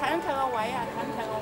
谈成啊，玩呀，谈成了。